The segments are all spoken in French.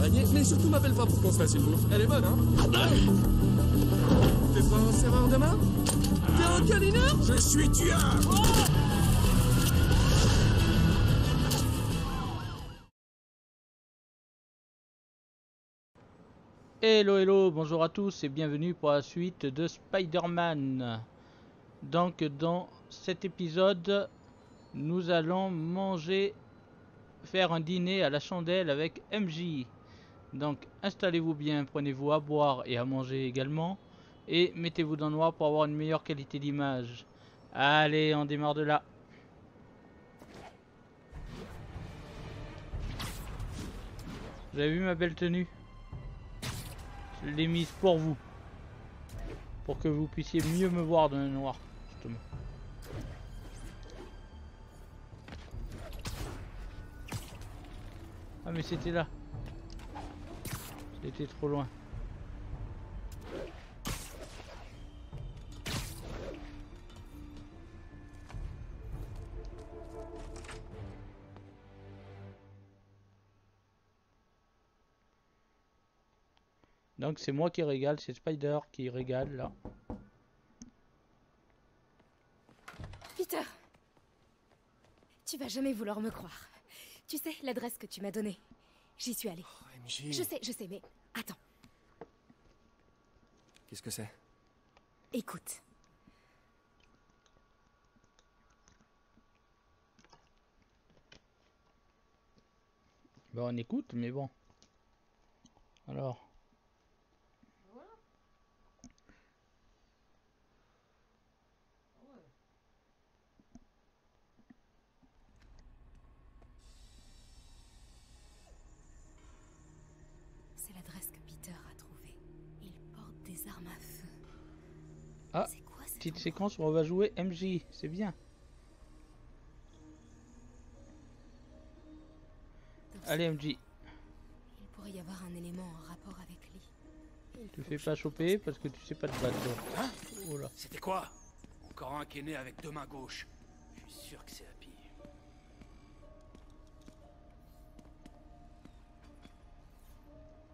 l'araignée, mais surtout m'appelle pas pour qu'on se fasse une bouffe. Elle est bonne, hein T'es pas un serreur de main T'es un câlineur Je suis tueur Hello hello, bonjour à tous et bienvenue pour la suite de Spider-Man. Donc dans cet épisode, nous allons manger, faire un dîner à la chandelle avec MJ. Donc installez-vous bien, prenez-vous à boire et à manger également. Et mettez-vous dans le noir pour avoir une meilleure qualité d'image. Allez, on démarre de là. Vous avez vu ma belle tenue? Je l'ai mise pour vous. Pour que vous puissiez mieux me voir dans le noir, justement. Ah mais c'était là. C'était trop loin. Donc c'est moi qui régale, c'est Spider qui régale là. Peter Tu vas jamais vouloir me croire. Tu sais, l'adresse que tu m'as donnée. J'y suis allée. MJ. Je sais, je sais, mais attends, Qu'est-ce que c'est? Écoute. Bah on écoute, mais bon. Alors. Petite séquence où on va jouer MJ, c'est bien. Allez MJ, Il pourrait y avoir un élément en rapport avec lui. Faut fais pas choper parce que tu sais pas te battre. Hein Oh là. C'était quoi? Encore un qui est né avec deux mains gauches. Je suis sûr que c'est Happy.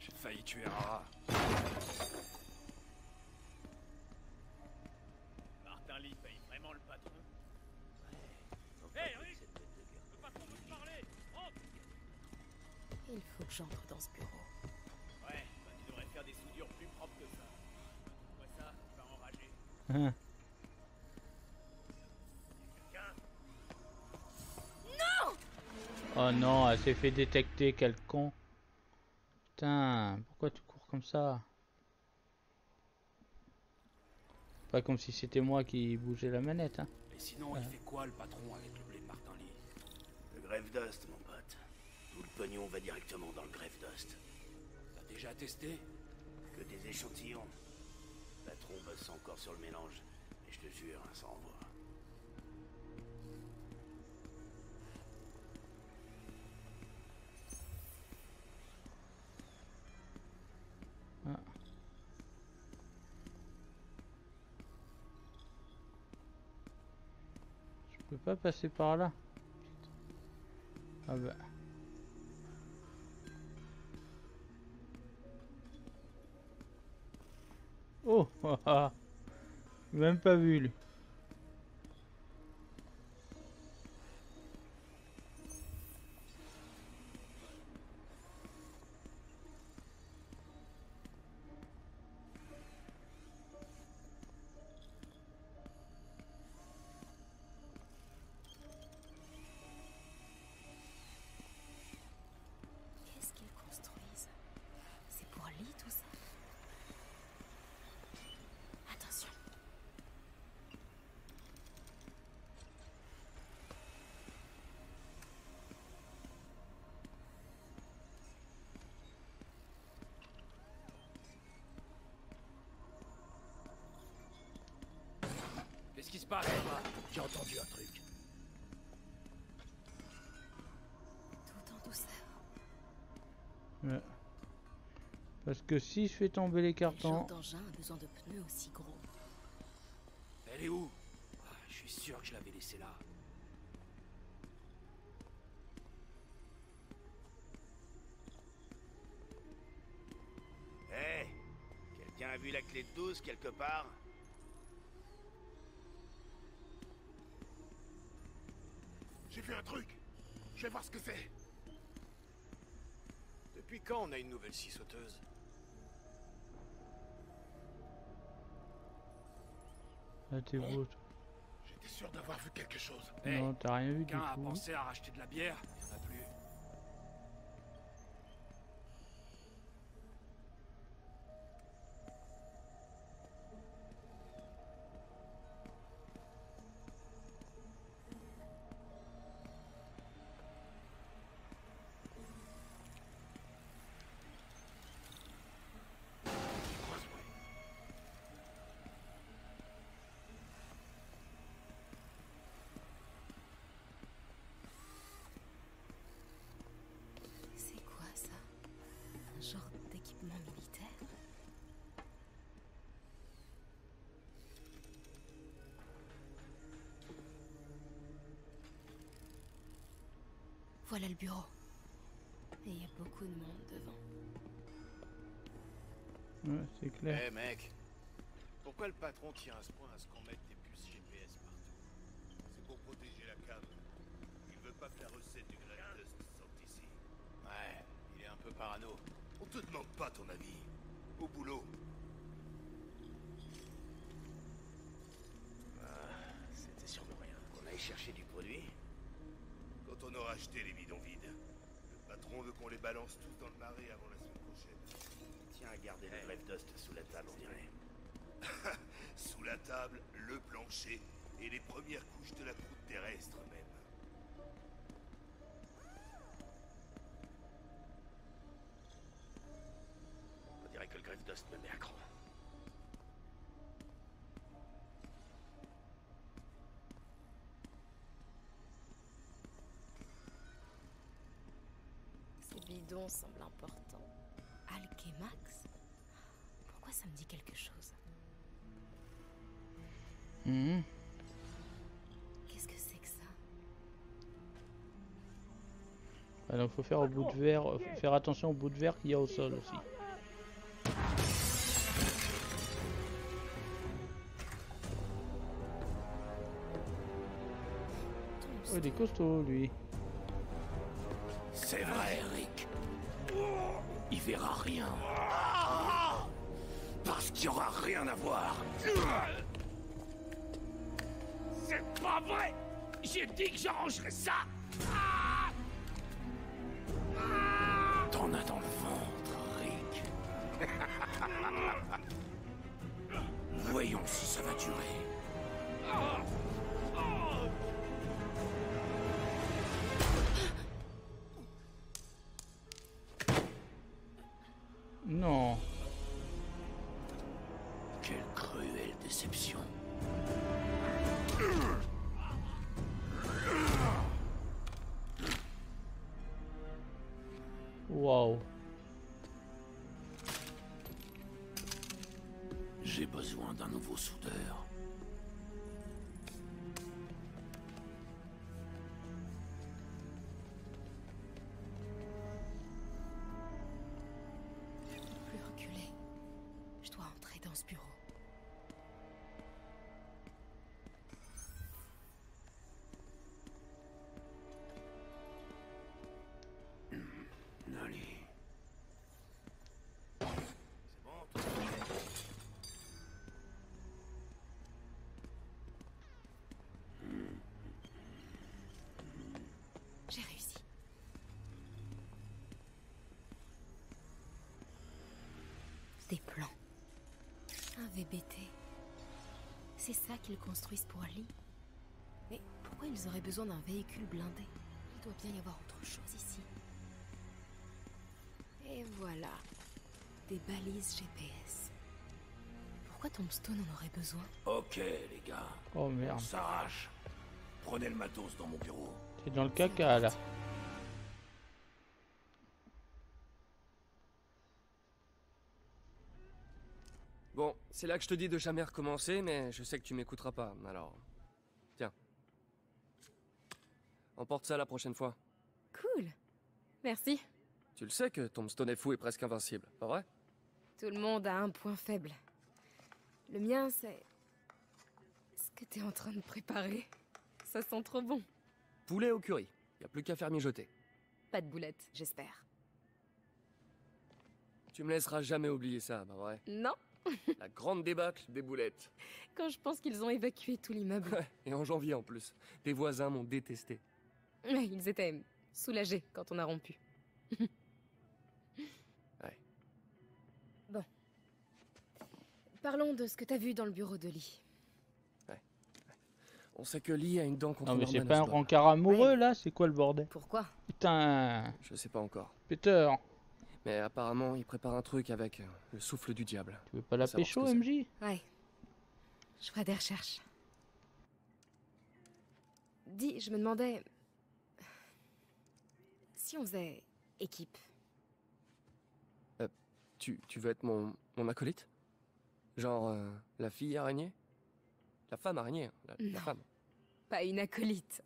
J'ai failli tuer un rat. Que j'entre dans ce bureau. Ouais, bah tu devrais faire des soudures plus propres que ça. Ouais, ça, tu vas enrager. Hein. Quelqu'un Oh non, elle s'est fait détecter, quel con. Putain, pourquoi tu cours comme ça? Pas comme si c'était moi qui bougeais la manette, hein. Et sinon, il fait quoi le patron avec le blé de Martin Lee? Le Grave Dust, mon pote. Tout le pognon va directement dans le Grave Dust. T'as déjà testé? Que des échantillons. Le patron bosse encore sur le mélange. Et je te jure, hein, ça envoie. Je peux pas passer par là. Ah bah. Oh Même pas vu lui. Que si je fais tomber les cartons, d'engin a besoin de pneus aussi gros Elle est où? Ah, Je suis sûr que je l'avais laissée là. Hé Quelqu'un a vu la clé de 12 quelque part? J'ai vu un truc. Je vais voir ce que c'est. Depuis quand on a une nouvelle scie sauteuse? Là t'es beau. toi. J'étais sûr d'avoir vu quelque chose. Hey, Non, t'as rien vu du Quelqu'un a tout. pensé à racheter de la bière? Bureau. Et il y a beaucoup de monde devant. Ouais, c'est Eh clair. mec, pourquoi le patron tient à ce point à ce qu'on mette des puces GPS partout? C'est pour protéger la cave. Il veut pas que la recette du Grey Dust sorte ici. Ouais, il est un peu parano. On te demande pas ton avis. Au boulot. C'était sûrement rien. On aille chercher du produit? On aura acheté les bidons vides, le patron veut qu'on les balance tous dans le marais avant la semaine prochaine. Tiens à garder le Dust sous la table, on dirait. Sous la table, le plancher et les premières couches de la croûte terrestre même. On dirait que le Dust me met à cran. Ces bidons semblent importants. Alchemax Pourquoi ça me dit quelque chose? Mhm. Qu'est-ce que c'est que ça? Ah, donc faut faire au bout de verre, faut faire attention au bout de verre qu'il y a au sol aussi. Oh, il est costaud lui. C'est vrai, verra rien. Parce qu'il n'y aura rien à voir. C'est pas vrai J'ai dit que j'arrangerais ça T'en as dans le ventre, Rick. Voyons si ça va durer. Dans bureau. VBT. C'est ça qu'ils construisent pour Ali Mais pourquoi ils auraient besoin d'un véhicule blindé? Il doit bien y avoir autre chose ici. Et voilà. Des balises GPS. Pour Pourquoi Tombstone en aurait besoin? Ok, les gars, Oh on merde, s'arrache. Prenez le matos dans mon bureau. c'est dans le caca là. C'est là que je te dis de jamais recommencer, mais je sais que tu m'écouteras pas, alors... Tiens. Emporte ça la prochaine fois. Cool. Merci. Tu le sais que Tombstone est fou et presque invincible, pas vrai? Tout le monde a un point faible. Le mien, c'est... Ce que t'es en train de préparer. Ça sent trop bon. Poulet au curry. Y a plus qu'à faire mijoter. Pas de boulettes, j'espère. Tu me laisseras jamais oublier ça, pas vrai? Non La grande débâcle des boulettes. Quand je pense qu'ils ont évacué tout l'immeuble. Ouais, et en janvier en plus. Tes voisins m'ont détesté. Ouais, Ils étaient soulagés quand on a rompu. Ouais. Bon. Parlons de ce que t'as vu dans le bureau de Lee. On sait que Lee a une dent contre Non mais c'est pas un rencard amoureux Ouais. là, c'est quoi le bordel? Pourquoi? Putain, Je sais pas encore. Peter, Mais apparemment, il prépare un truc avec euh, le souffle du diable. tu veux pas la pécho. MJ Ouais. Je ferai des recherches. Dis, je me demandais... Si on faisait équipe? Tu, tu veux être mon, mon acolyte? Genre euh, la fille araignée? La femme araignée, la, femme. Pas une acolyte.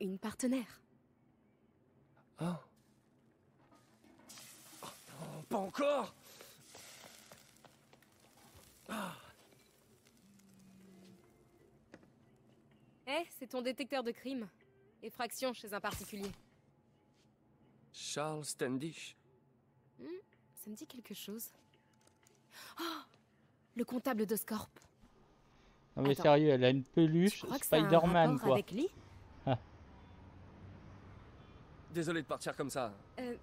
Une partenaire. Oh. Pas encore Eh, c'est ton détecteur de crime. Effraction chez un particulier. Charles Standish. Ça me dit quelque chose. Oh Le comptable d'Oscorp. Non mais Attends. sérieux, elle a une peluche Spider-Man quoi. avec Lee Désolé de partir comme ça. Euh,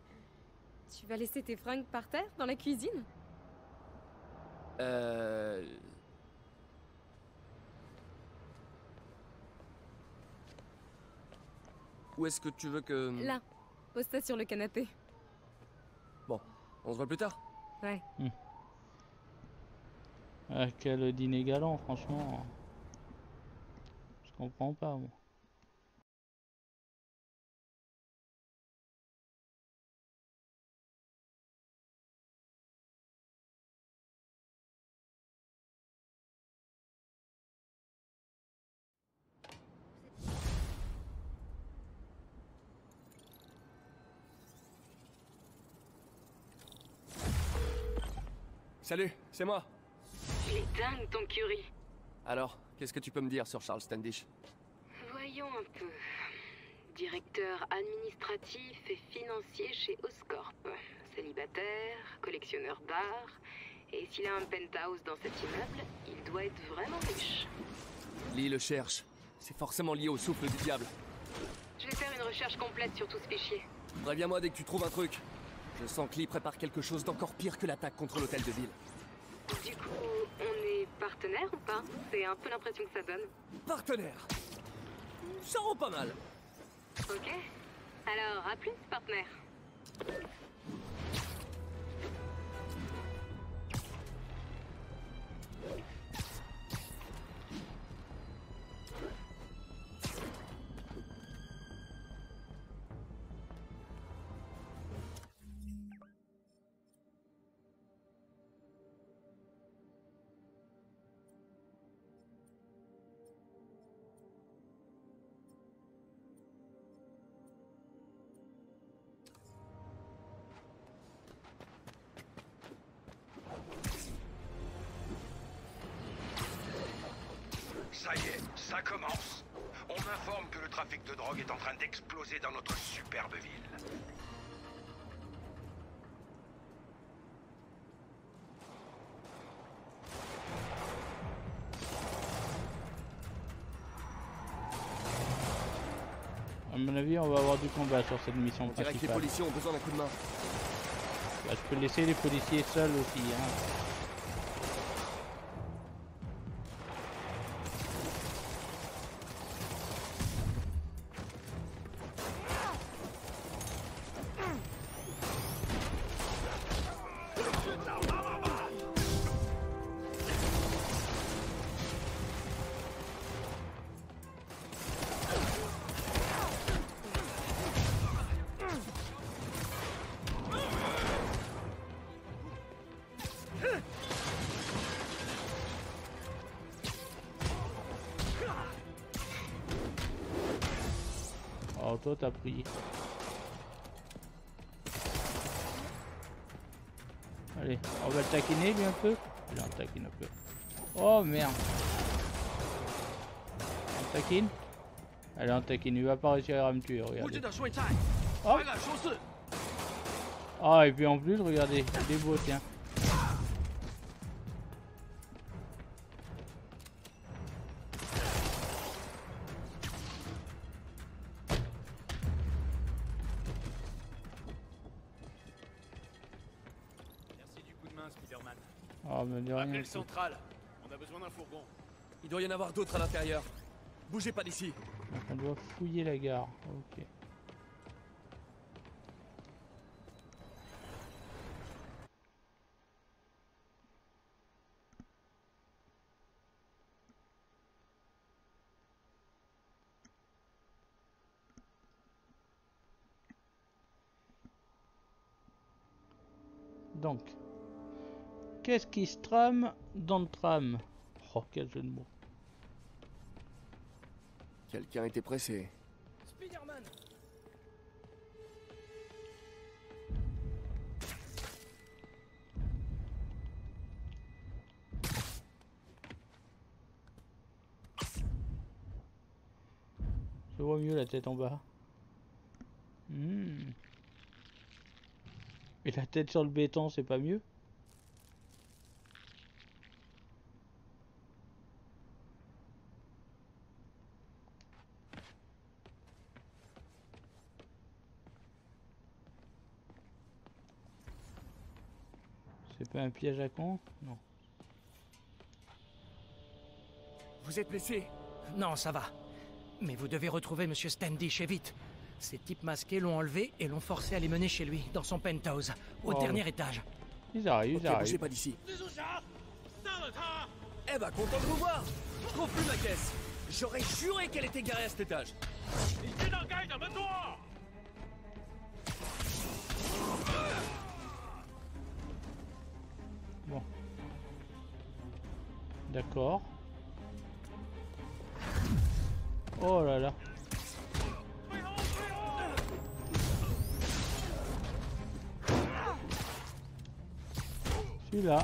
Tu vas laisser tes fringues par terre dans la cuisine? Euh... Où est-ce que tu veux que... Là. Pose ça sur le canapé. On se voit plus tard Ouais. Ah, quel dîner galant, franchement. Je comprends pas, moi. Salut, c'est moi. Il est dingue ton curry. Alors, qu'est-ce que tu peux me dire sur Charles Standish? Voyons un peu. Directeur administratif et financier chez Oscorp. Célibataire, collectionneur d'art. Et s'il a un penthouse dans cet immeuble, il doit être vraiment riche. Lee le cherche. C'est forcément lié au souffle du diable. Je vais faire une recherche complète sur tout ce fichier. Préviens-moi dès que tu trouves un truc. Je sens que Lee prépare quelque chose d'encore pire que l'attaque contre l'hôtel de ville. Du coup, on est partenaires ou pas? C'est un peu l'impression que ça donne. Partenaire Ça rend pas mal. Ok Alors, à plus, partenaire. Ça y est, ça commence. On m'informe que le trafic de drogue est en train d'exploser dans notre superbe ville. À mon avis, on va avoir du combat sur cette mission On dirait que les principale. policiers ont besoin d'un coup de main. Bah, je peux laisser les policiers seuls aussi. Hein. Taquine Allez, on taquine. Il va pas réussir à me tuer, regardez. Hop. Ah, et puis en plus, regardez, il est beau, tiens. Merci du coup de main, Spider-Man. Oh, mais de rien. Appelez le central. On a besoin d'un fourgon. Il doit y en avoir d'autres à l'intérieur. Bougez pas d'ici. On doit fouiller la gare. Ok. Donc, qu'est-ce qui se trame dans le tram? Oh, quel jeu de mots. Quelqu'un était pressé. Spider-Man Je vois mieux la tête en bas. Hmm. Et la tête sur le béton, c'est pas mieux? un piège à con Non. Vous êtes blessé Non, ça va. Mais vous devez retrouver Monsieur Standish et vite. Ces types masqués l'ont enlevé et l'ont forcé à les mener chez lui, dans son penthouse, au oh. dernier étage. Ils arrivent, okay. Bougez pas d'ici. Eh bah, content de vous voir Je trouve plus ma caisse J'aurais juré qu'elle était garée à cet étage D'accord. Oh là là. Celui-là.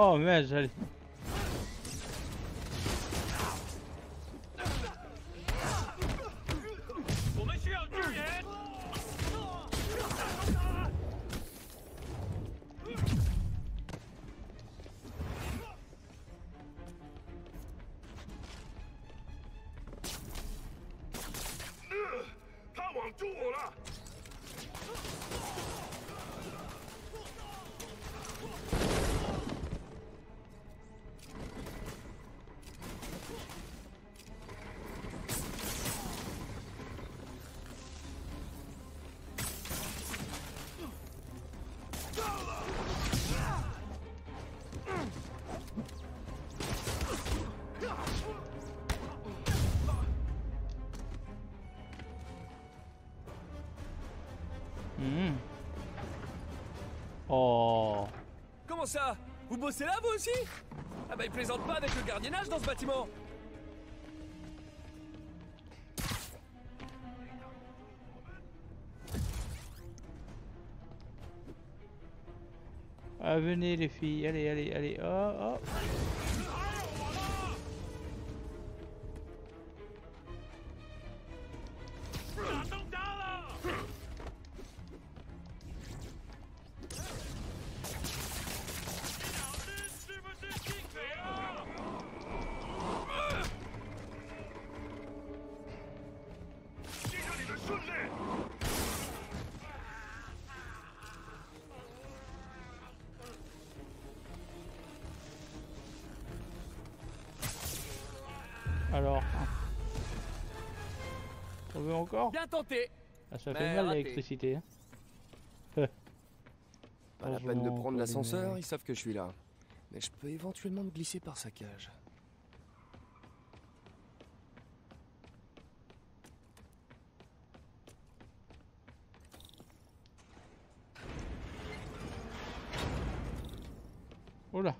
Oh merde, allez. Mm. Oh. Comment ça? Vous bossez là, vous aussi? Ah bah, il plaisante pas avec le gardiennage dans ce bâtiment. Ah, venez les filles, allez, allez, allez, oh, oh. Bien tenté Ah, ça Mais fait mal l'électricité. hein. Pas la peine de prendre l'ascenseur, ils savent que je suis là. Mais je peux éventuellement me glisser par sa cage. Oh là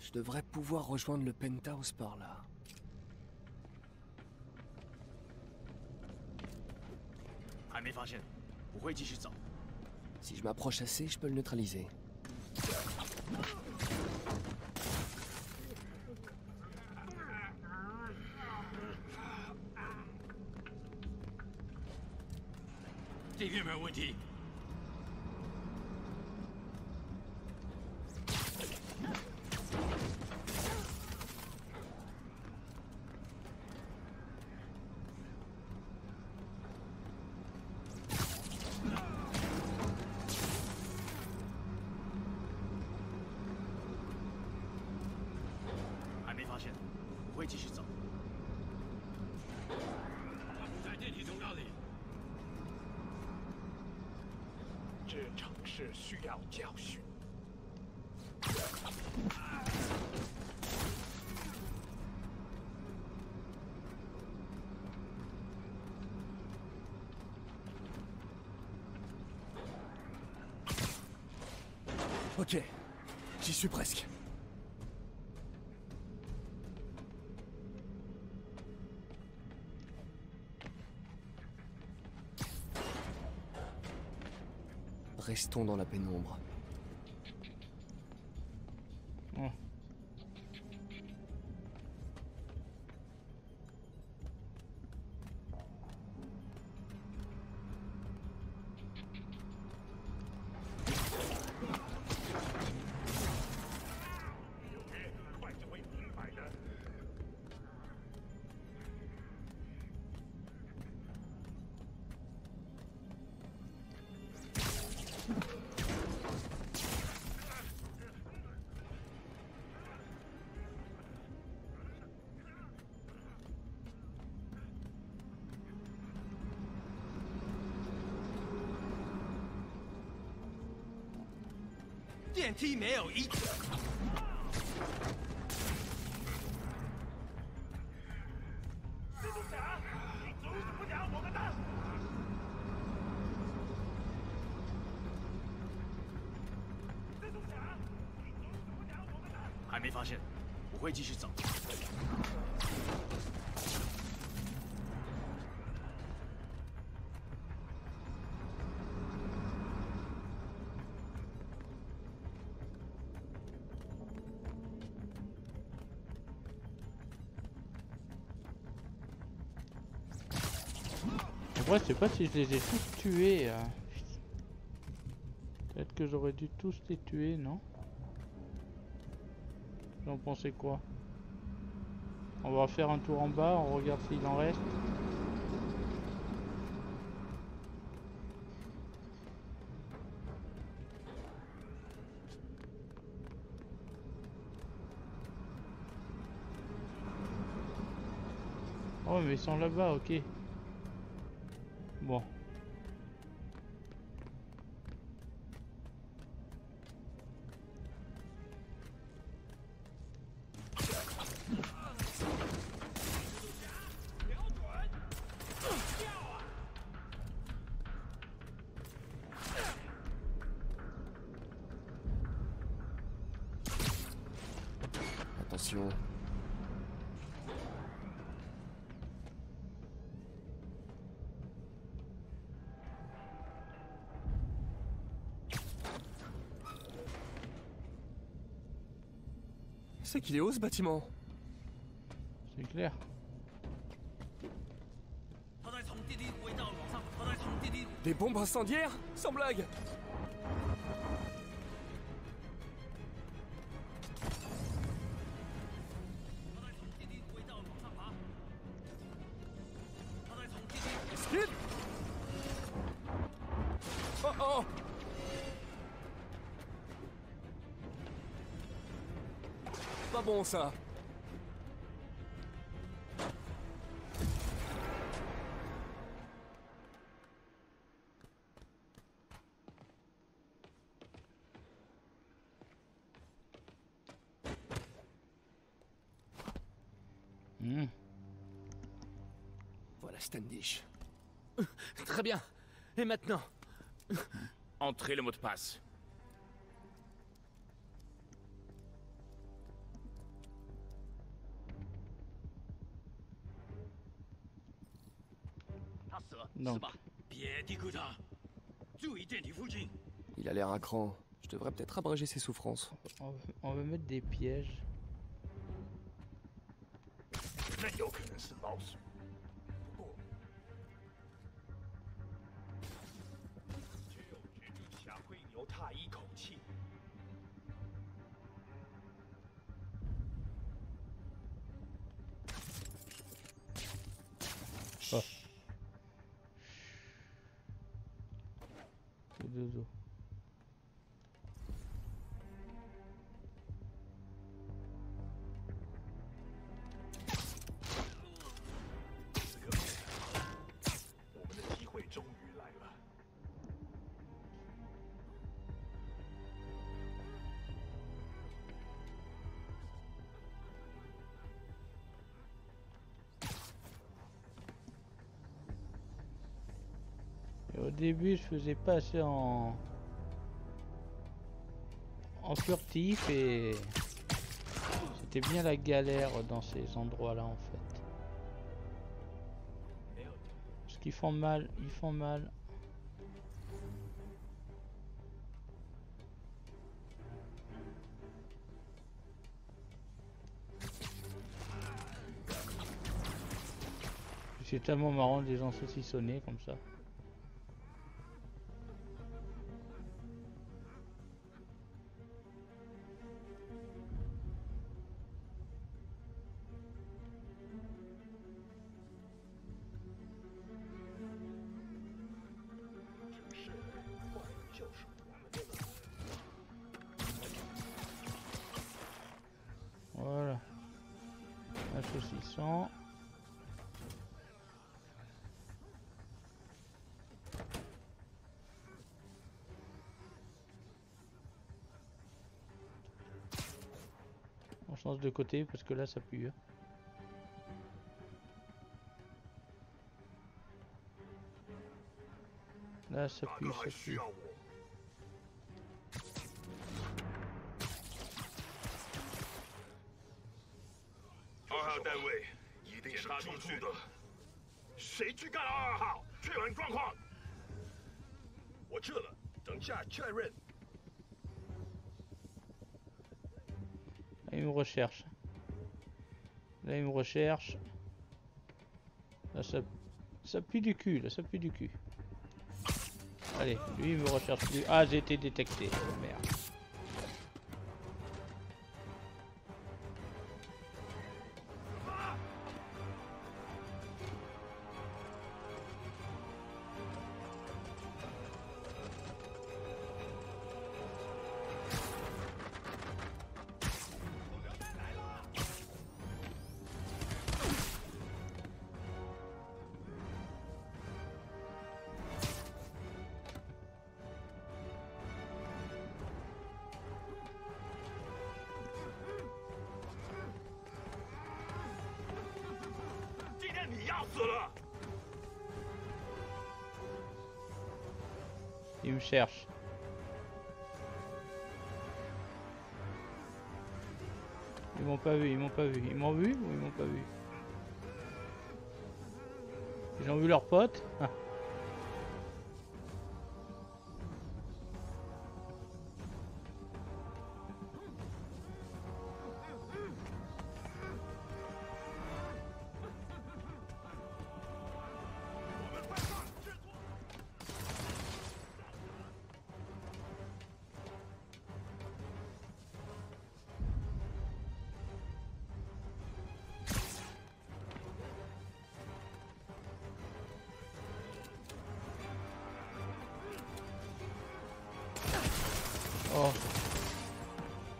Je devrais pouvoir rejoindre le penthouse par là. Si je m'approche assez, je peux le neutraliser. 继续走。在电梯通道里，这城市需要教训。Ok, j'y suis presque. Restons dans la pénombre. En vrai, je sais pas si je les ai tous tués. euh. Peut-être que j'aurais dû tous les tuer, non? Vous en pensez quoi? On va faire un tour en bas, on regarde s'il en reste. Oh mais ils sont là-bas, ok. Bon. C'est qu'il est haut ce bâtiment. C'est clair. Des bombes incendiaires? Sans blague bon ça Hmm. Voilà Standish. Très bien. Et maintenant? Entrez le mot de passe. Donc, Il a l'air à cran. Je devrais peut-être abréger ses souffrances. on, va- on va mettre des pièges. Début, je faisais pas assez en en furtif et c'était bien la galère dans ces endroits-là en fait. Parce qu'ils font mal, ils font mal. C'est tellement marrant de les gens saucissonnés comme ça. saucisson. On change de côté parce que là ça pue. Hein. Là ça pue, ça pue. 一定是住处的。谁去干二号？确认状况。我撤了，等下确认。 Là, il me recherche. Là, il me recherche. Là, ça, ça pue du cul. Là, ça pue du cul. Allez, lui, il me recherche plus. Ah, j'ai été détecté. Oh, merde. Ils m'ont pas vu, ils m'ont pas vu. Ils m'ont vu ou ils m'ont pas vu? Ils ont vu leurs potes Ah.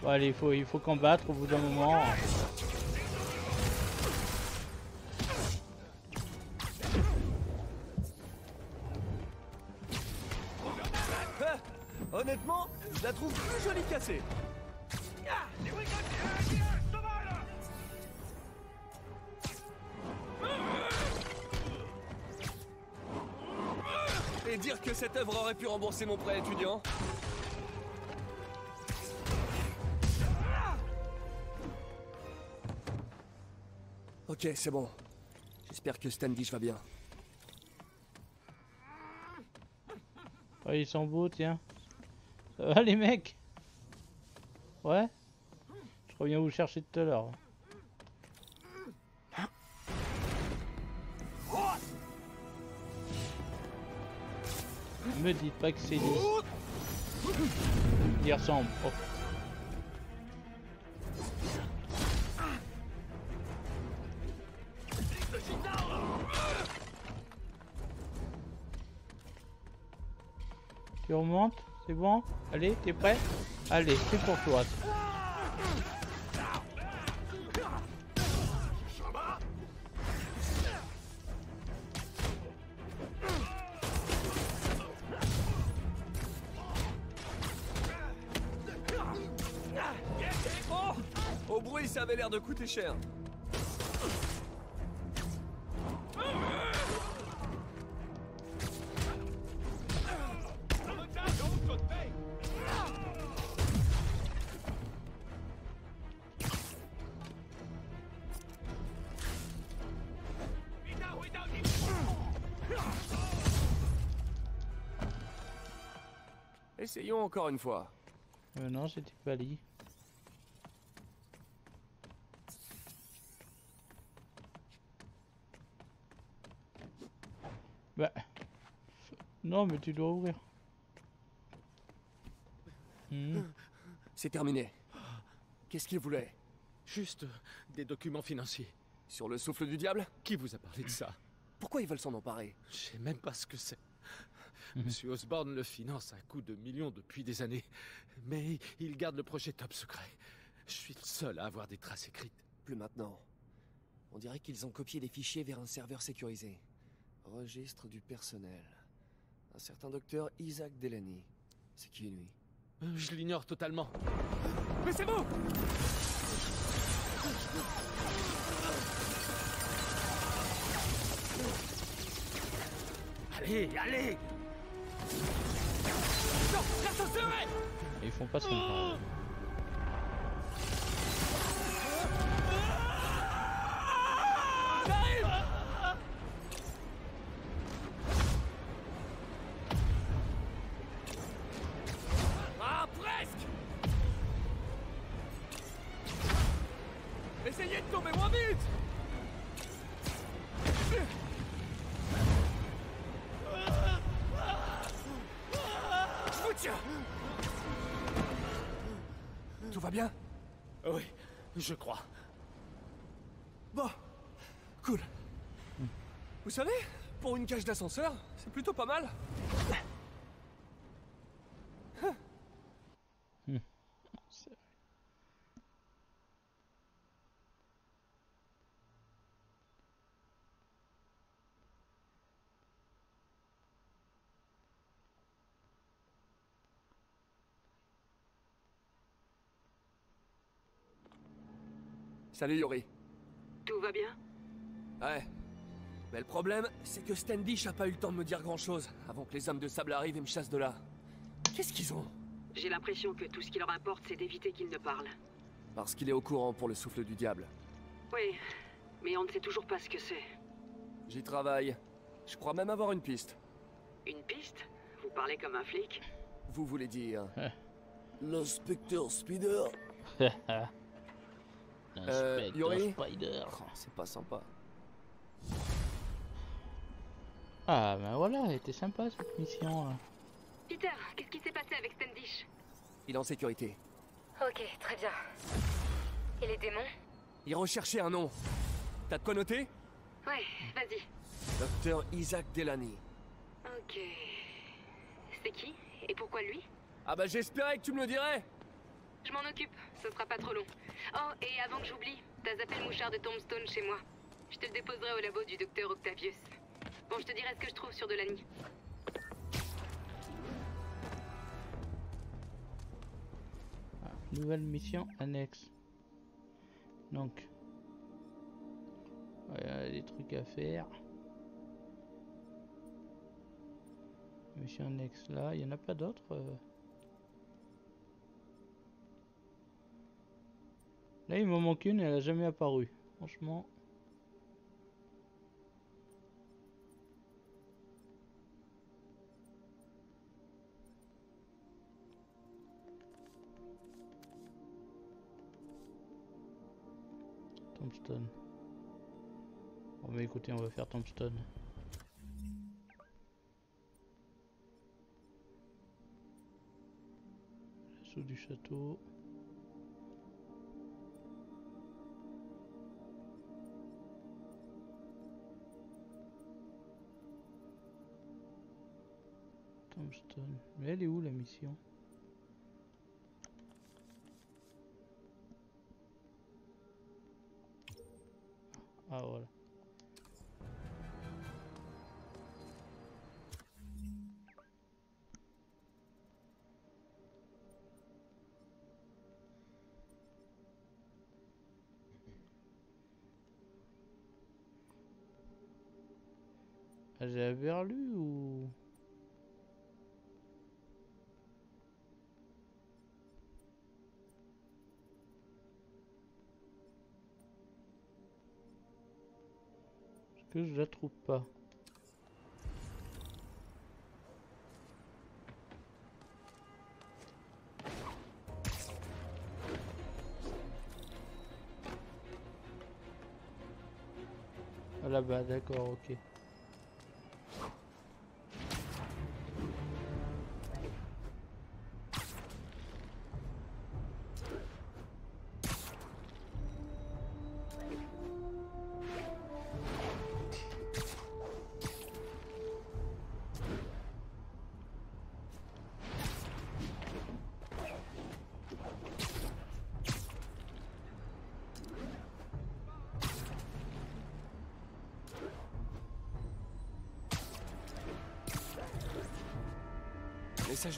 Bon, allez, il faut, il faut combattre au bout d'un moment. Honnêtement, je la trouve plus jolie cassée. Et dire que cette œuvre aurait pu rembourser mon prêt étudiant? Ok, c'est bon. J'espère que Standish va bien. Ils sont beaux, tiens. Ça va les mecs? Ouais? Je reviens vous chercher tout à l'heure. Me dites pas que c'est lui. Il ressemble. Oh. C'est bon Allez, t'es prêt Allez, c'est pour toi. Au bruit, ça avait l'air de coûter cher. Essayons encore une fois. Euh, non, c'était pas lui. Bah. Non, mais tu dois ouvrir. Hmm. C'est terminé. Qu'est-ce qu'il voulait? Juste des documents financiers. Sur le souffle du diable? Qui vous a parlé de ça? Pourquoi ils veulent s'en emparer? Je sais même pas ce que c'est. Monsieur Osborne le finance à coups de millions depuis des années, mais il garde le projet top secret. Je suis le seul à avoir des traces écrites. Plus maintenant. On dirait qu'ils ont copié les fichiers vers un serveur sécurisé. Registre du personnel. Un certain docteur Isaac Delaney. C'est qui lui? Euh, Je l'ignore totalement. Mais c'est vous Allez, allez Ils font pas son Ah, je crois. Bon, cool. Vous savez, pour une cage d'ascenseur, c'est plutôt pas mal. Salut Yori. Tout va bien? Ouais. Mais le problème, c'est que Standish a pas eu le temps de me dire grand-chose avant que les hommes de sable arrivent et me chassent de là. Qu'est-ce qu'ils ont? J'ai l'impression que tout ce qui leur importe, c'est d'éviter qu'ils ne parlent. Parce qu'il est au courant pour le souffle du diable. Oui, mais on ne sait toujours pas ce que c'est. J'y travaille. Je crois même avoir une piste. Une piste? Vous parlez comme un flic? Vous voulez dire L'inspecteur Spider? Euh, Yori Spider. Oh, C'est pas sympa. Ah, ben voilà, elle était sympa cette mission. là. Peter, qu'est-ce qui s'est passé avec Standish? Il est en sécurité. Ok, très bien. Et les démons Il recherchait un nom. T'as de quoi noter? Ouais, vas-y. Docteur Isaac Delaney. Ok. C'est qui? Et pourquoi lui? Ah bah j'espérais que tu me le dirais Je m'en occupe, ce sera pas trop long. Oh, et avant que j'oublie, t'as zappé le mouchard de Tombstone chez moi. Je te le déposerai au labo du docteur Octavius. Bon, je te dirai ce que je trouve sur Delany. Ah, nouvelle mission annexe. Donc, il y a des trucs à faire. Mission annexe là, il n'y en a pas d'autres. euh. Là, il m'en manque une et elle a jamais apparu. Franchement. Tombstone. Bon bah écoutez, on va faire Tombstone. L'assaut du château. Mais elle est où la mission? Ah voilà. Ah, J'ai Berlu ou... je la trouve pas. Ah là-bas, d'accord, ok.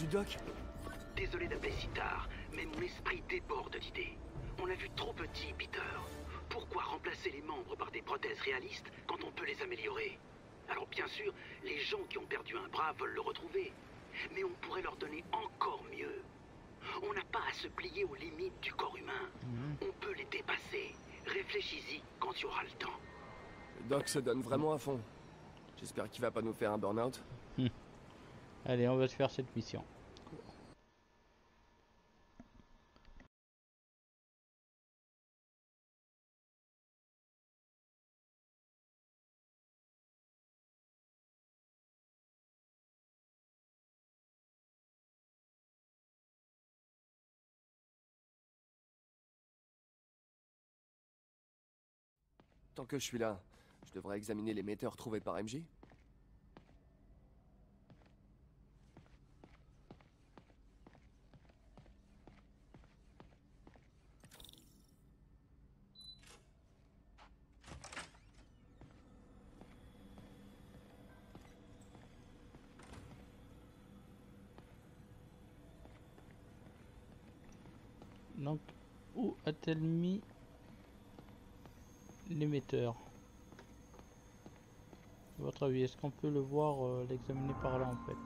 Du doc Désolé d'appeler si tard, mais mon esprit déborde d'idées. On a vu trop petit, Peter. Pourquoi remplacer les membres par des prothèses réalistes quand on peut les améliorer? Alors bien sûr, les gens qui ont perdu un bras veulent le retrouver. Mais on pourrait leur donner encore mieux. On n'a pas à se plier aux limites du corps humain. On peut les dépasser. Réfléchis-y quand tu auras le temps. Le doc se donne vraiment à fond. J'espère qu'il va pas nous faire un burn-out. Allez, on va se faire cette mission. Tant que je suis là, je devrais examiner les metteurs trouvés par MJ Donc, l'émetteur votre avis, est-ce qu'on peut le voir, euh, l'examiner par là en fait?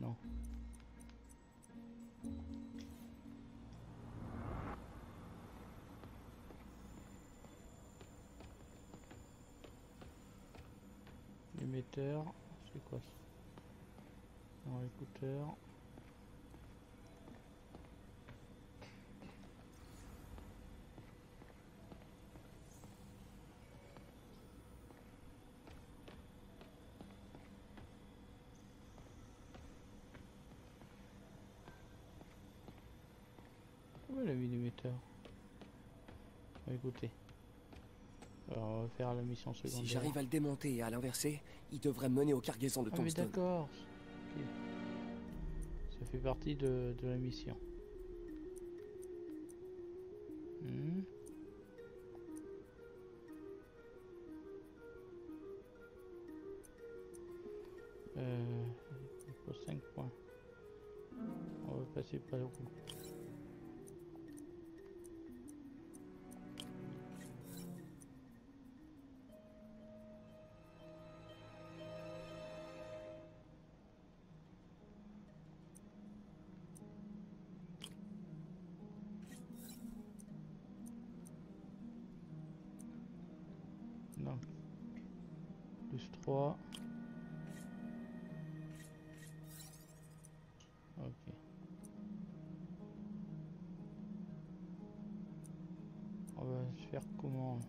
Non. L'émetteur, c'est quoi ça? Non, écouteur. Où est le millimètre Alors, on va faire la mission secondaire. Si j'arrive à le démonter et à l'inverser, il devrait mener aux cargaisons de Ah mais Tombstone. d'accord. Ok. C'est fait partie de, de la mission. Hmm. Euh, il faut 5 points. On va passer par le coup. Faire comment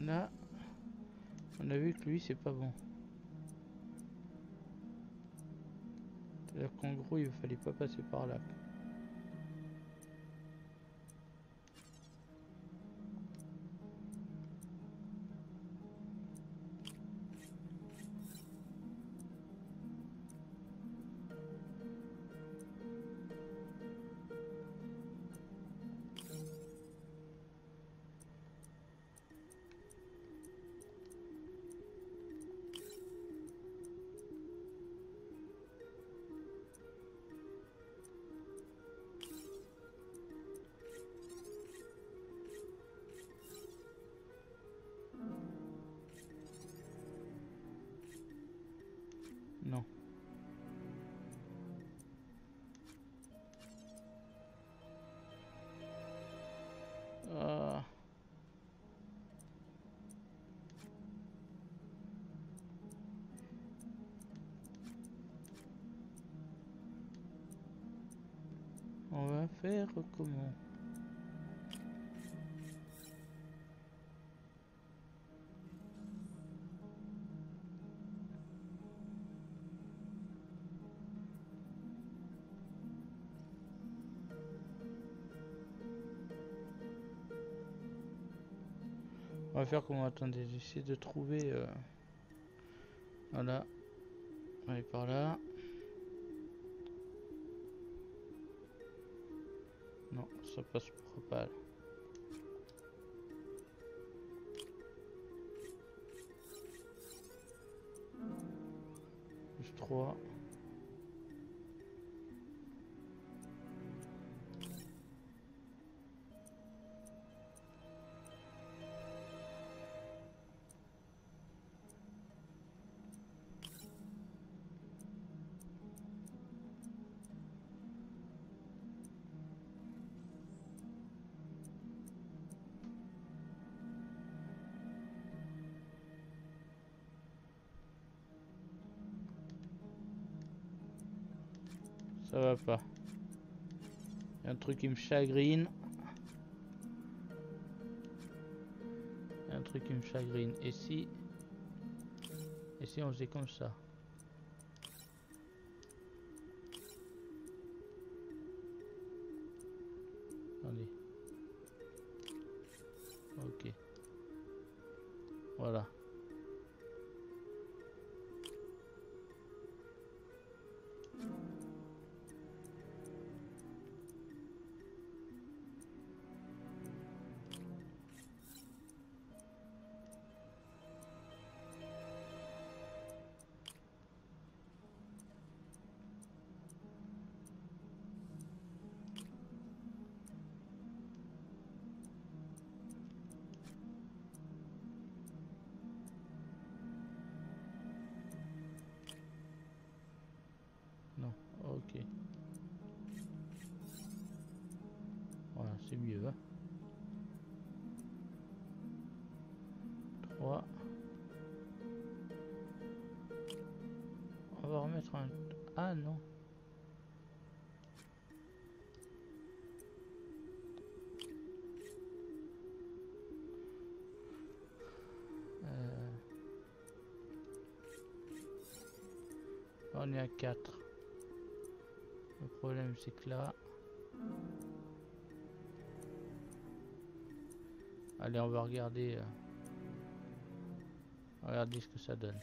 Là, on a vu que lui, c'est pas bon. C'est-à-dire qu'en gros, il fallait pas passer par là. Faire comment On va faire comment Attendez, j'essaie de trouver... euh, Voilà. On par là. Non, ça passe pas. Ça va pas. Y a un truc qui me chagrine. Y a un truc qui me chagrine. Et si... Et si on faisait comme ça? Attendez. Ok. Voilà. Ok. mieux. Hein. 3. On va remettre un... Ah non. Euh. On est à 4. Problème c'est que là... Allez, on va regarder... Euh, ce que ça donne.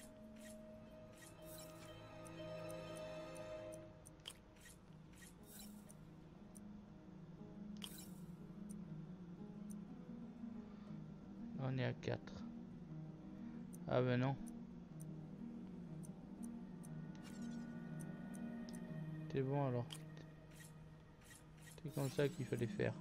On est à 4. Ah ben non. C'est bon alors. Comme ça qu'il fallait faire.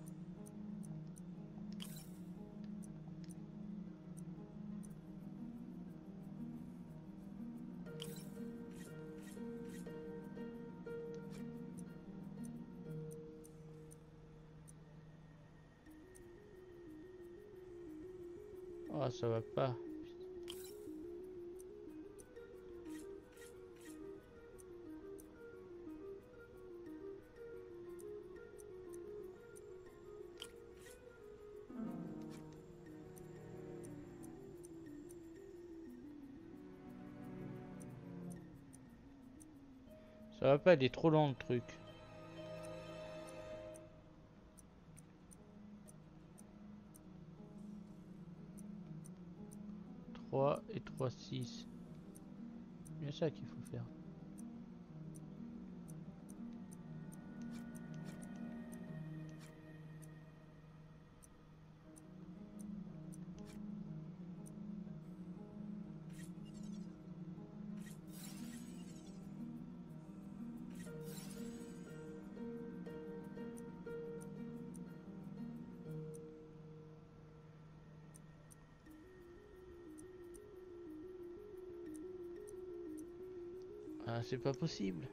Ah, ça va pas. Ça va pas, il est trop long le truc. 3 et 3, 6. C'est ça qu'il faut faire. C'est pas possible.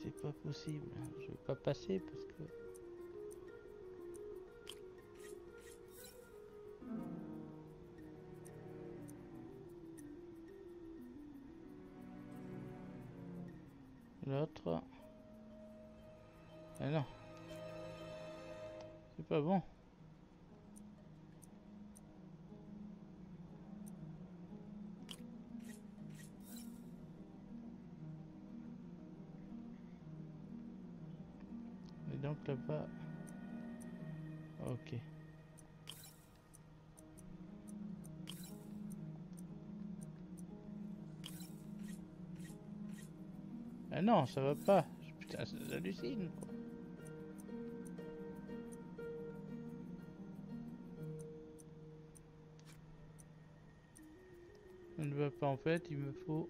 C'est pas possible. Je vais pas passer parce que... non, ça va pas. Putain, j'hallucine. Ça ne va pas en fait, il me faut...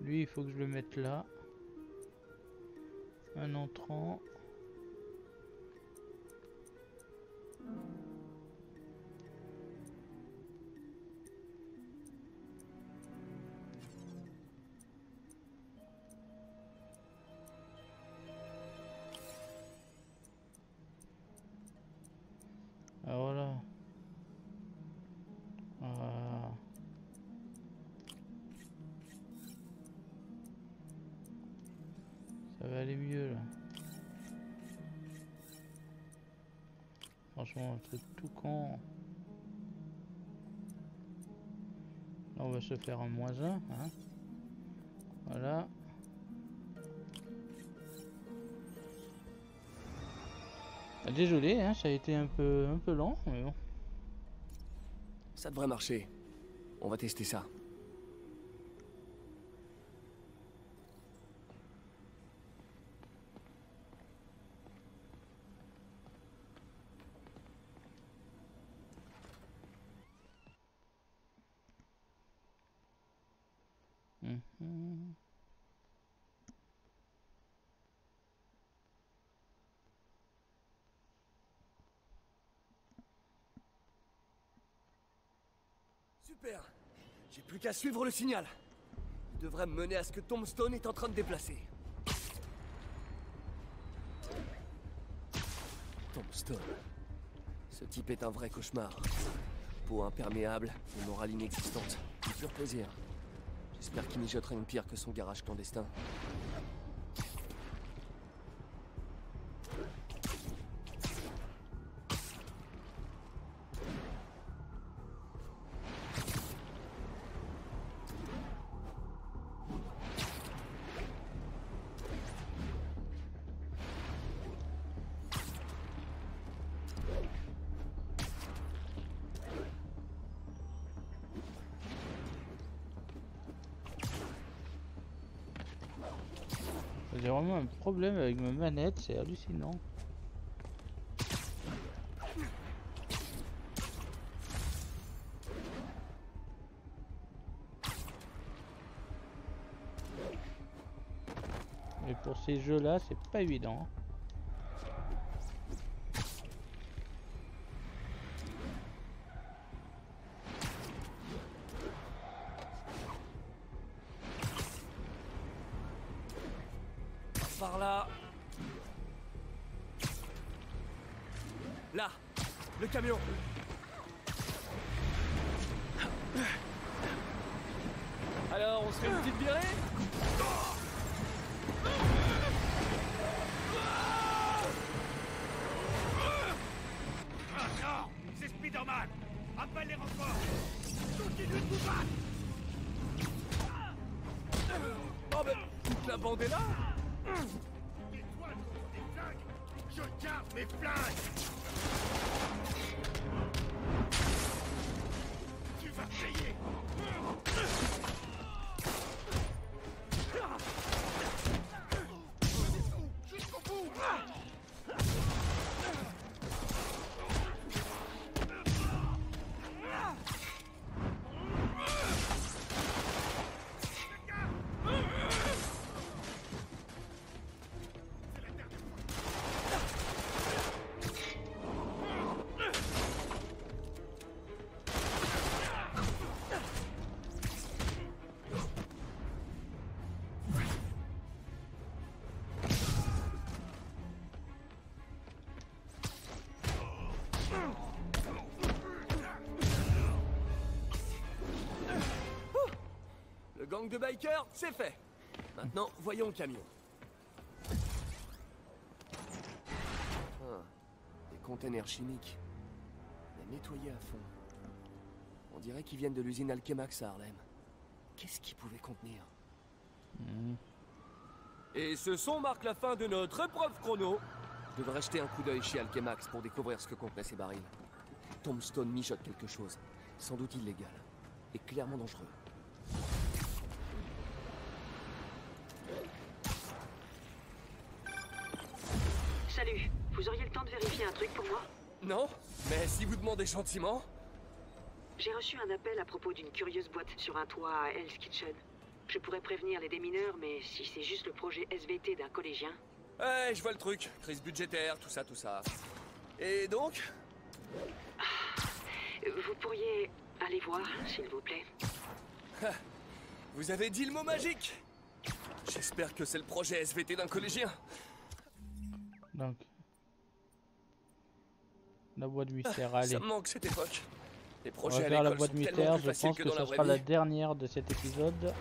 Lui, il faut que je le mette là. Un entrant. Se faire un moins 1. Hein. Voilà. Ah, désolé, hein, ça a été un peu, un peu lent, mais bon. Ça devrait marcher. On va tester ça. Super J'ai plus qu'à suivre le signal. devrait me mener à ce que Tombstone est en train de déplacer. Tombstone. Ce type est un vrai cauchemar. Peau imperméable, et morale inexistante. Pur plaisir. J'espère qu'il n'y jettera une pierre que son garage clandestin. J'ai vraiment un problème avec ma manette, c'est hallucinant. Et pour ces jeux-là, c'est pas évident. Gang de bikers, c'est fait. Maintenant, voyons le camion. Ah, des containers chimiques. Mais nettoyés à fond. On dirait qu'ils viennent de l'usine Alchemax à Harlem. Qu'est-ce qu'ils pouvaient contenir? Et ce son marque la fin de notre épreuve chrono. Je devrais jeter un coup d'œil chez Alchemax pour découvrir ce que contenaient ces barils. Tombstone mijote quelque chose. Sans doute illégal. Et clairement dangereux. Non, mais si vous demandez gentiment... J'ai reçu un appel à propos d'une curieuse boîte sur un toit à Hell's Kitchen. Je pourrais prévenir les démineurs, mais si c'est juste le projet SVT d'un collégien... Ouais, je vois le truc. Crise budgétaire, tout ça, tout ça. Et donc Vous pourriez aller voir, s'il vous plaît. Vous avez dit le mot magique J'espère que c'est le projet SVT d'un collégien. Donc. La boîte mystère, allez. Ça me manque cette époque. Les On va projets à faire la boîte mystère, je pense que que ce sera la dernière de cet épisode.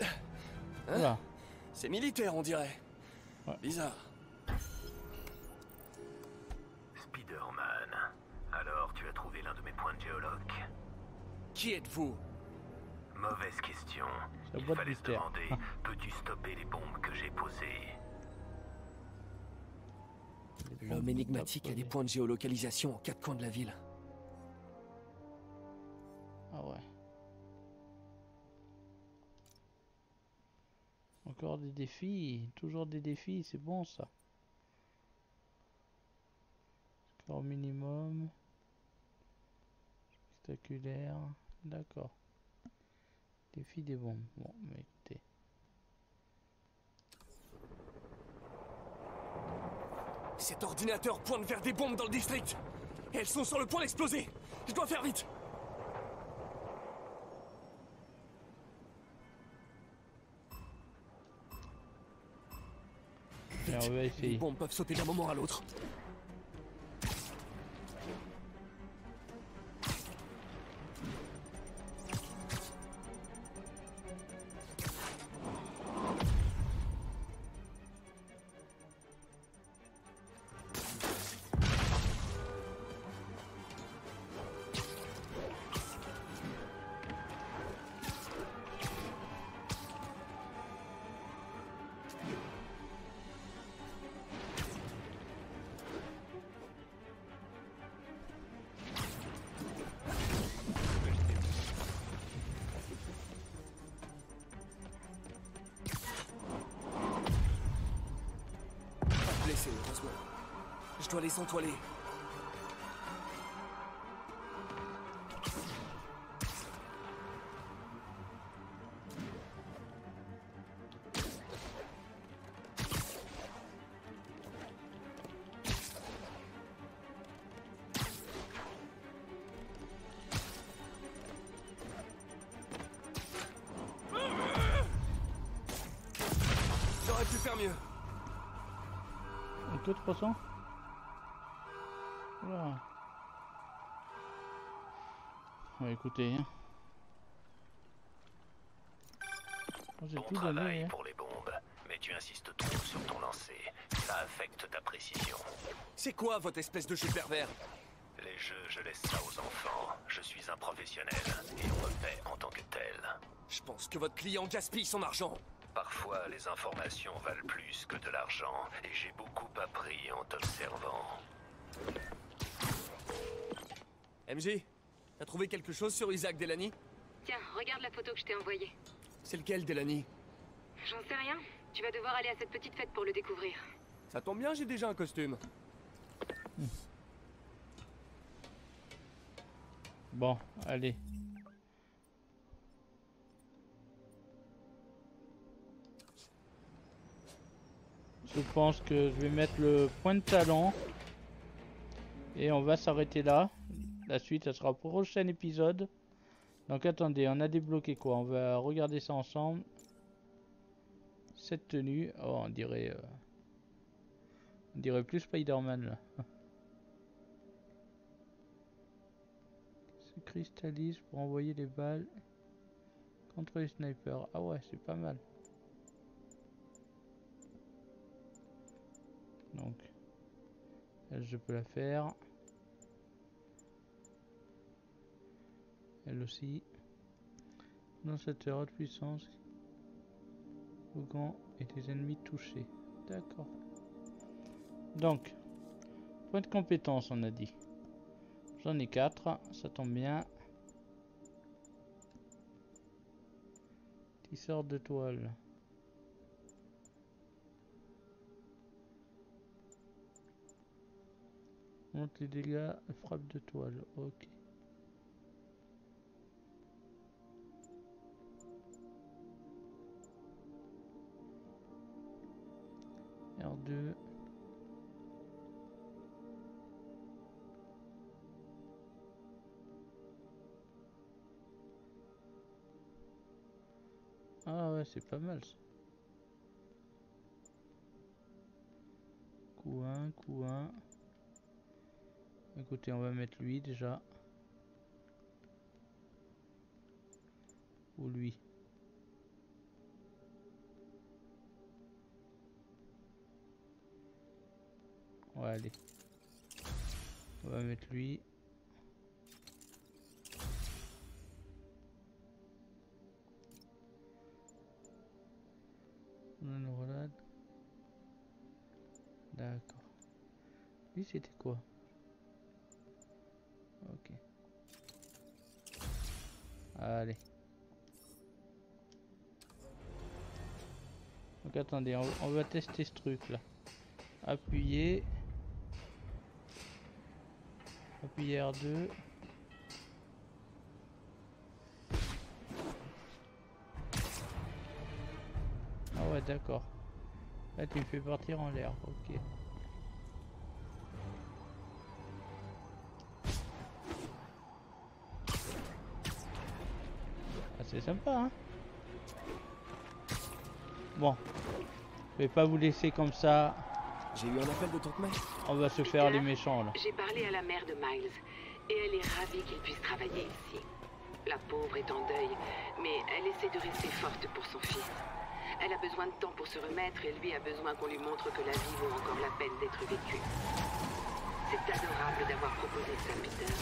Hein Voilà. C'est militaire, on dirait. Bizarre. Spider-Man. Alors, tu as trouvé l'un de mes points de géologue Qui êtes-vous? Mauvaise question. Il fallait se demander, peux-tu stopper les bombes que j'ai posées? L'homme énigmatique a des points de géolocalisation aux quatre coins de la ville. Ah ouais. Encore des défis, toujours des défis, c'est bon ça. Score minimum. Spectaculaire. D'accord. Défi des bombes. Bon, mais écoutez. Cet ordinateur pointe vers des bombes dans le district. Elles sont sur le point d'exploser. Je dois faire vite. Les bombes peuvent sauter d'un moment à l'autre. Les s'entoiler. J'aurais pu faire mieux. Un peu 300 Voilà. Bon, écoutez. Hein. Moi, J'ai Bon tout donné. travail hein. pour les bombes, mais tu insistes trop sur ton lancer. Ça affecte ta précision. C'est quoi votre espèce de jeu pervers? Les jeux, je laisse ça aux enfants. Je suis un professionnel et on me paie en tant que tel. Je pense que votre client gaspille son argent. Parfois, les informations valent plus que de l'argent, et j'ai beaucoup appris en t'observant. MJ, t'as trouvé quelque chose sur Isaac Delany Tiens, regarde la photo que je t'ai envoyée. C'est lequel, Delany J'en sais rien. Tu vas devoir aller à cette petite fête pour le découvrir. Ça tombe bien, j'ai déjà un costume. Bon, allez. Je pense que je vais mettre le point de talent. Et on va s'arrêter là. La suite, ça sera au prochain épisode. Donc attendez, on a débloqué quoi? On va regarder ça ensemble. Cette tenue. Oh, on dirait... euh, On dirait plus Spider-Man là. Se cristallise pour envoyer les balles contre les snipers. Ah ouais, c'est pas mal. Donc, je peux la faire. Elle aussi. Dans cette haute puissance, Ougan et des ennemis touchés. D'accord. Donc, point de compétence, on a dit. J'en ai 4, ça tombe bien. Tisseur de toile? Monte les dégâts, frappe de toile. Ok. R2. Ah ouais, c'est pas mal ça. Coup 1, coup 1. Écoutez, on va mettre lui déjà. Ou lui. Ouais, allez. On va mettre lui. On a une relade. D'accord. Lui, c'était quoi? Ok. Allez. Donc attendez, on, va tester ce truc là. Populaire 2. Ah ouais d'accord. Là tu me fais partir en l'air, ok. Ah, c'est sympa hein Bon, je vais pas vous laisser comme ça j'ai eu un appel de tante May. On va se faire les méchants, là. J'ai parlé à la mère de Miles, et elle est ravie qu'il puisse travailler ici. La pauvre est en deuil, mais elle essaie de rester forte pour son fils. Elle a besoin de temps pour se remettre et lui a besoin qu'on lui montre que la vie vaut encore la peine d'être vécue. C'est adorable d'avoir proposé ça, Peter.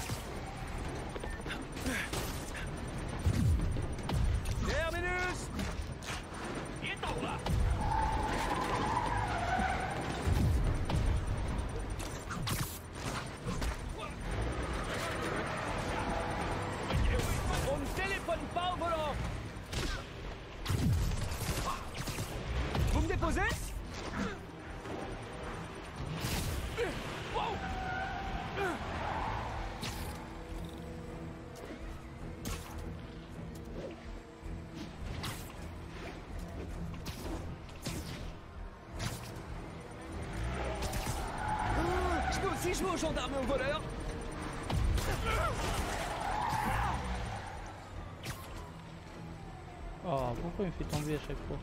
Jouer aux gendarmes et aux voleurs Oh, pourquoi il me fait tomber à chaque fois?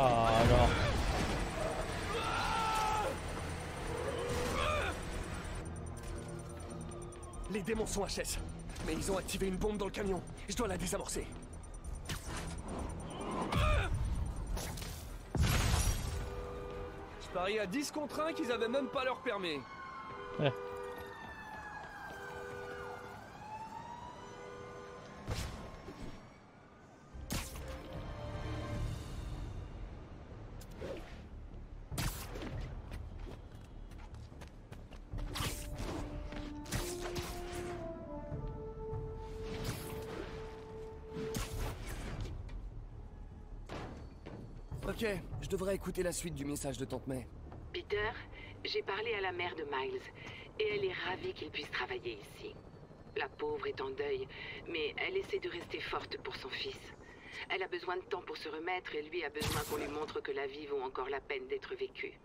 Ah, alors. Les démons sont HS, mais ils ont activé une bombe dans le camion. Je dois la désamorcer. Je parie à 10 contre 1 qu'ils avaient même pas leur permis. Devrais écouter la suite du message de Tante May. Peter, j'ai parlé à la mère de Miles, et elle est ravie qu'il puisse travailler ici. La pauvre est en deuil, mais elle essaie de rester forte pour son fils. Elle a besoin de temps pour se remettre et lui a besoin qu'on lui montre que la vie vaut encore la peine d'être vécue.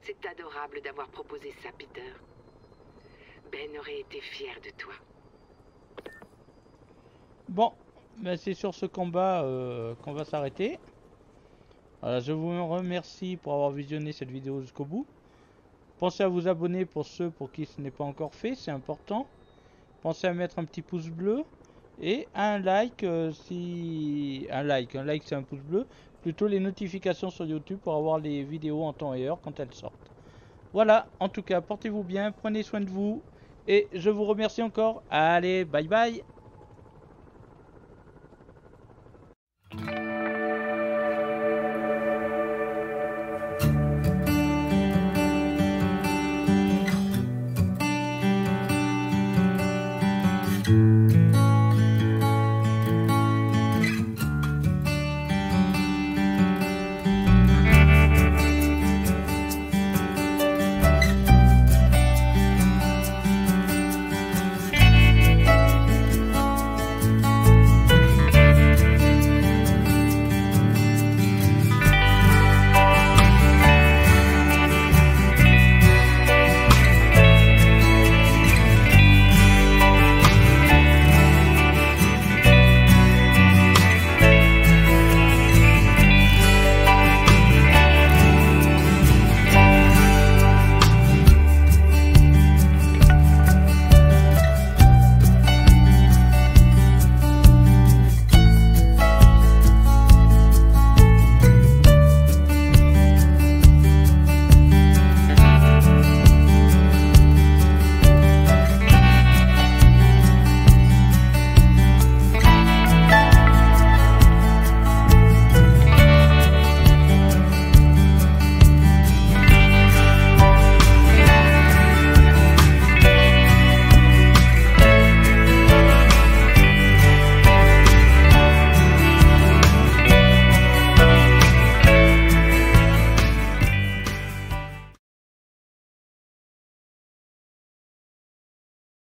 C'est adorable d'avoir proposé ça, Peter. Ben aurait été fier de toi. Bon, ben c'est sur ce combat euh, qu'on va s'arrêter. Voilà, je vous remercie pour avoir visionné cette vidéo jusqu'au bout. Pensez à vous abonner pour ceux pour qui ce n'est pas encore fait, c'est important. Pensez à mettre un petit pouce bleu et un like euh, si un like, un like c'est un pouce bleu, plutôt les notifications sur YouTube pour avoir les vidéos en temps et heure quand elles sortent. Voilà, en tout cas, portez-vous bien, prenez soin de vous et je vous remercie encore. Allez, bye bye.